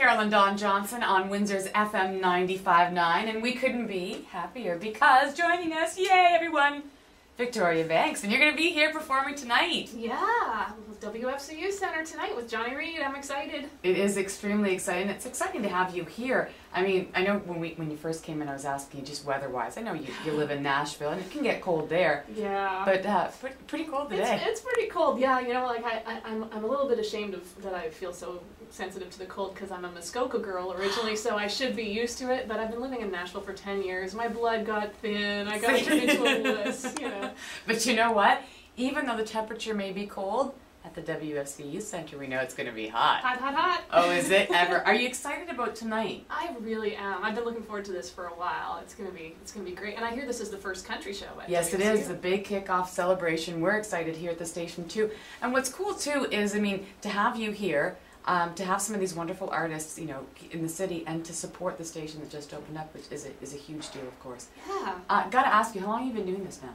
Carolyn Dawn Johnson on Windsor's FM 95.9, and we couldn't be happier because joining us, yay everyone, Victoria Banks, and you're going to be here performing tonight. Yeah, WFCU Center tonight with Johnny Reid. I'm excited. It is extremely exciting. It's exciting to have you here. I mean, I know when we when you first came in, I was asking you just weather-wise. I know you, you live in Nashville, and it can get cold there. Yeah. But uh, pretty, pretty cold today. It's, it's pretty cold. Yeah, you know, like I, I I'm I'm a little bit ashamed of that I feel so sensitive to the cold because I'm a Muskoka girl originally, so I should be used to it. But I've been living in Nashville for ten years. My blood got thin. I got turned into a wuss. You know. But you know what? Even though the temperature may be cold, at the WFCU Center, we know it's going to be hot. Hot, hot, hot. Oh, is it ever? Are you excited about tonight? I really am. I've been looking forward to this for a while. It's gonna be it's gonna be great. And I hear this is the first country show. Yes, it is the big kickoff celebration. We're excited here at the station too. And what's cool too is, I mean, to have you here, um, to have some of these wonderful artists, you know, in the city, and to support the station that just opened up, which is a, is a huge deal, of course. Yeah. Uh, Got to ask you, how long have you been doing this now?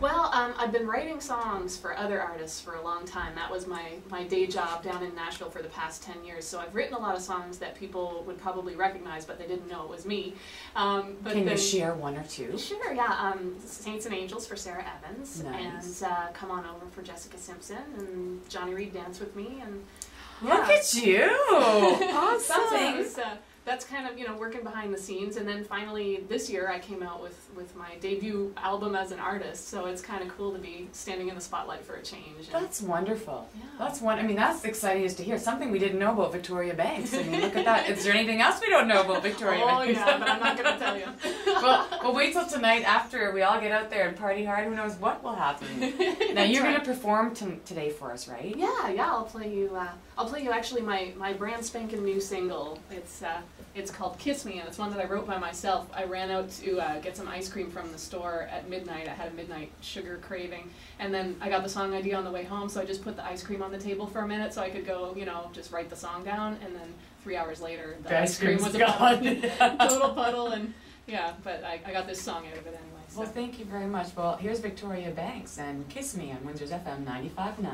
Well, um, I've been writing songs for other artists for a long time. That was my, my day job down in Nashville for the past 10 years. So I've written a lot of songs that people would probably recognize, but they didn't know it was me. Um, but Can then, you share one or two? Sure, yeah. Um, Saints and Angels for Sara Evans. Nice. And uh, Come On Over for Jessica Simpson. And Johnny Reid Dance With Me. And Look at you! Awesome. uh, that's kind of you know working behind the scenes, and then finally this year I came out with with my debut album as an artist. So it's kind of cool to be standing in the spotlight for a change. That's wonderful. Yeah. That's one. I mean, that's exciting is to hear something we didn't know about Victoria Banks. I mean, look at that. Is there anything else we don't know about Victoria Banks? oh Banks? yeah, but I'm not gonna tell you. well, we'll wait till tonight after we all get out there and party hard. Who knows what will happen? now you're going to perform t- today for us, right? Yeah, yeah. I'll play you. Uh, I'll play you actually my my brand spanking new single. It's uh, it's called Kiss Me, and it's one that I wrote by myself. I ran out to uh, get some ice cream from the store at midnight. I had a midnight sugar craving, and then I got the song idea on the way home. So I just put the ice cream on the table for a minute, so I could go, you know, just write the song down. And then three hours later, the, The ice cream was gone. puddle, total puddle, and yeah. But I, I got this song out of it anyway. So. Well, thank you very much. Well, here's Victoria Banks and Kiss Me on Windsor's FM 95.9.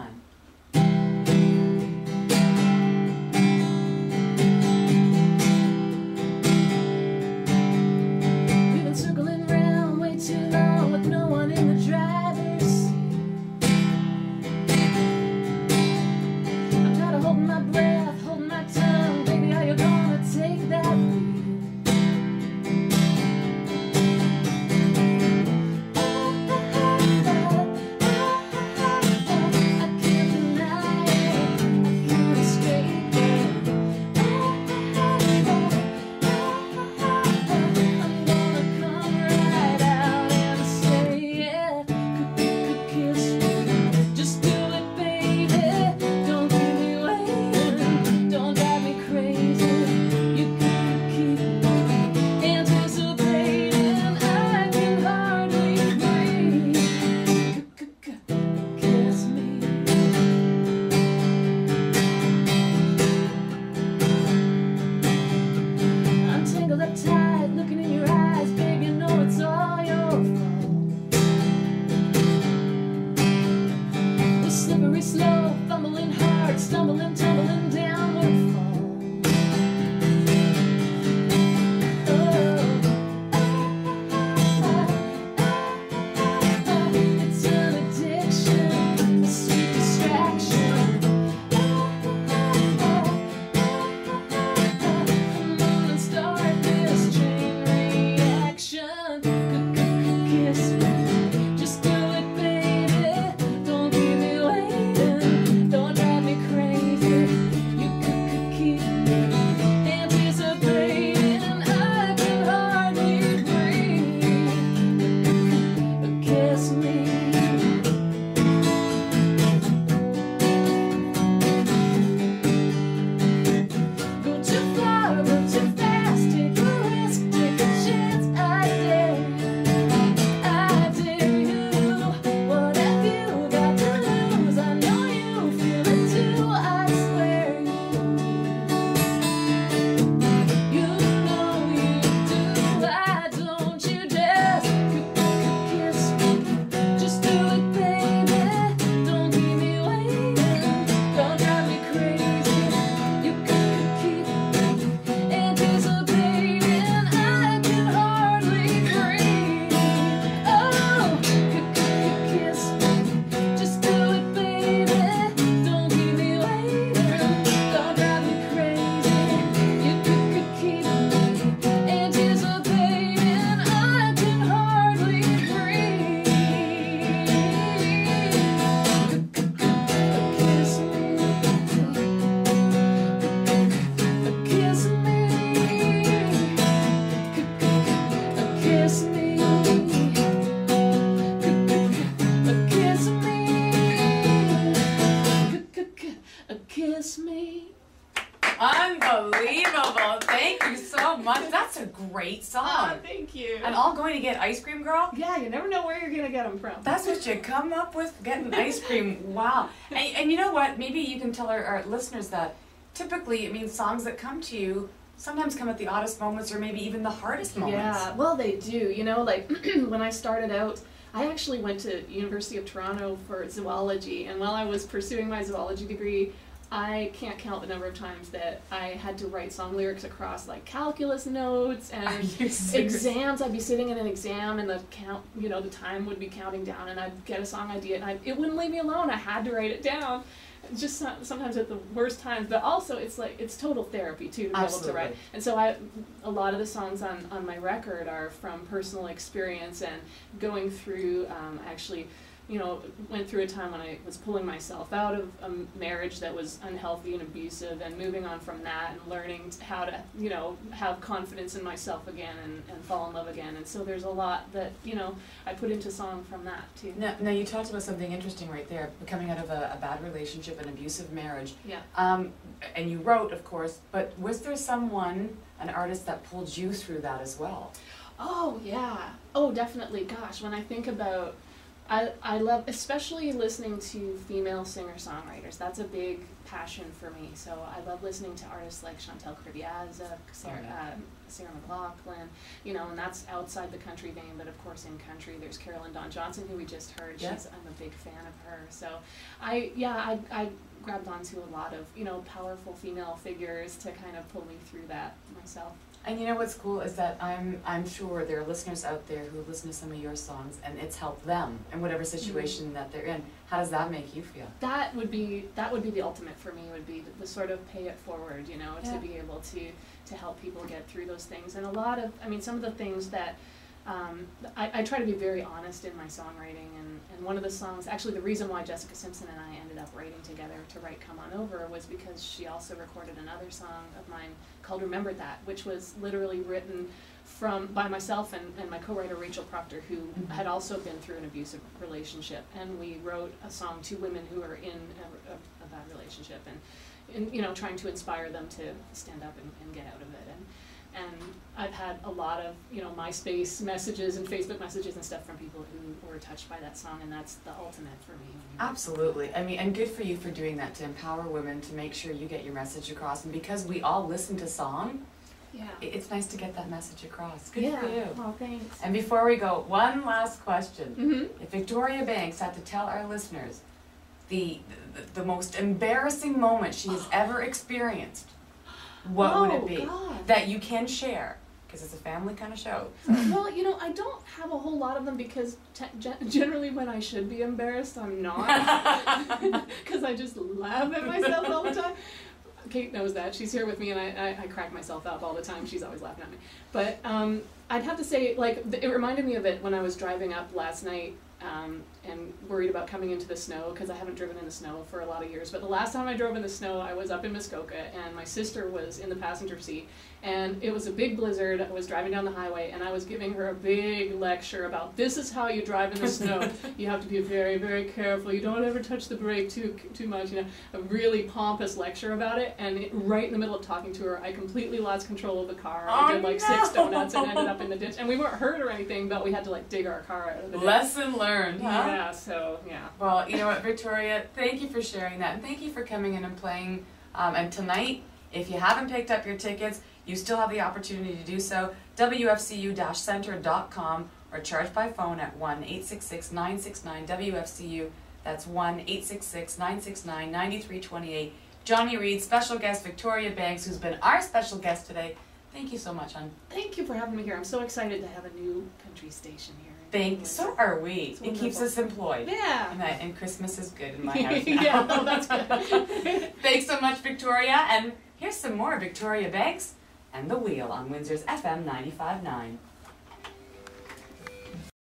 song. thank you. And all going to get ice cream, girl? yeah, you never know where you're gonna get them from. That's what you come up with, getting ice cream. Wow. And, and you know what? Maybe you can tell our, our listeners that typically, it means songs that come to you sometimes come at the oddest moments or maybe even the hardest moments. Yeah, well, they do. You know, like when I started out, I actually went to University of Toronto for zoology, and while I was pursuing my zoology degree, I can't count the number of times that I had to write song lyrics across like calculus notes and exams. I'd be sitting in an exam, and the count, you know, the time would be counting down, and I'd get a song idea, and I, it wouldn't leave me alone. I had to write it down. Just so- sometimes at the worst times, but also it's like it's total therapy too to be able to write. And so I, a lot of the songs on, on my record are from personal experience and going through um, actually, you know, went through a time when I was pulling myself out of a marriage that was unhealthy and abusive and moving on from that and learning how to, you know, have confidence in myself again and, and fall in love again. And so there's a lot that, you know, I put into song from that too. Now, now, you talked about something interesting right there, coming out of a, a bad relationship, an abusive marriage. Yeah. Um, and you wrote, of course, but was there someone, an artist that pulled you through that as well? Oh yeah. Oh, definitely. Gosh, when I think about, I I love especially listening to female singer songwriters. That's a big passion for me. So I love listening to artists like Chantal Kreviazuk, Sarah, Oh, yeah. um, Sarah McLachlan. You know, and that's outside the country vein. But of course, in country, there's Carolyn Dawn Johnson, who we just heard. Yeah. She's I'm a big fan of her. So I yeah I I grabbed onto a lot of you know powerful female figures to kind of pull me through that myself. And you know what's cool is that I'm I'm sure there are listeners out there who listen to some of your songs and it's helped them in whatever mm-hmm. situation that they're in. How does that make you feel? that would be that would be the ultimate for me would be the, the sort of pay it forward you know Yeah. to be able to to help people get through those things and a lot of i mean some of the things that um, I, I try to be very honest in my songwriting and, and one of the songs actually the reason why jessica simpson and i ended up writing together to write come on over was because she also recorded another song of mine called remember that which was literally written from by myself and, and my co-writer Rachel Proctor, who Mhm. had also been through an abusive relationship, and we wrote a song to women who are in a, a, a bad relationship, and, and you know trying to inspire them to stand up and, and get out of it. And and I've had a lot of you know MySpace messages and Facebook messages and stuff from people who were touched by that song, and that's the ultimate for me. Absolutely. I mean, and good for you for doing that to empower women to make sure you get your message across. And because we all listen to song, Yeah. it's nice to get that message across. Good yeah. for you. Oh, thanks. And before we go, one last question. Mm-hmm. If Victoria Banks had to tell our listeners the, the, the most embarrassing moment she has ever experienced, what would it be? Oh, God. That you can share, because it's a family kind of show. Well, you know, I don't have a whole lot of them because te- generally when I should be embarrassed, I'm not. Because I just laugh at myself all the time. Kate knows that. She's here with me and I, I, I crack myself up all the time. She's always laughing at me. But um, I'd have to say, like, th- it reminded me of it when I was driving up last night um, and worried about coming into the snow because I haven't driven in the snow for a lot of years. But the last time I drove in the snow, I was up in Muskoka and my sister was in the passenger seat. And it was a big blizzard. I was driving down the highway and I was giving her a big lecture about this is how you drive in the snow. you have to be very, very careful. You don't ever touch the brake too too much. You know, a really pompous lecture about it. And it, right in the middle of talking to her, I completely lost control of the car. I Oh, did like six donuts and ended up in the ditch. And we weren't hurt or anything, but we had to like dig our car out of the ditch. Lesson learned, huh? Yeah. So yeah. Well, you know what, Victoria, thank you for sharing that, and thank you for coming in and playing. Um, and tonight, if you haven't picked up your tickets, you still have the opportunity to do so. WFCU-center.com or charge by phone at 1-866-969-WFCU. That's 1-866-969-9328. Johnny Reid, special guest Victoria Banks, who's been our special guest today. Thank you so much, hon. Thank you for having me here. I'm so excited to have a new country station here. Thanks. So are we. It's It keeps us employed. Yeah. And, and Christmas is good in my house now. yeah, that's good. Thanks so much, Victoria. And here's some more Victoria Banks and The Wheel on Windsor's FM 95.9.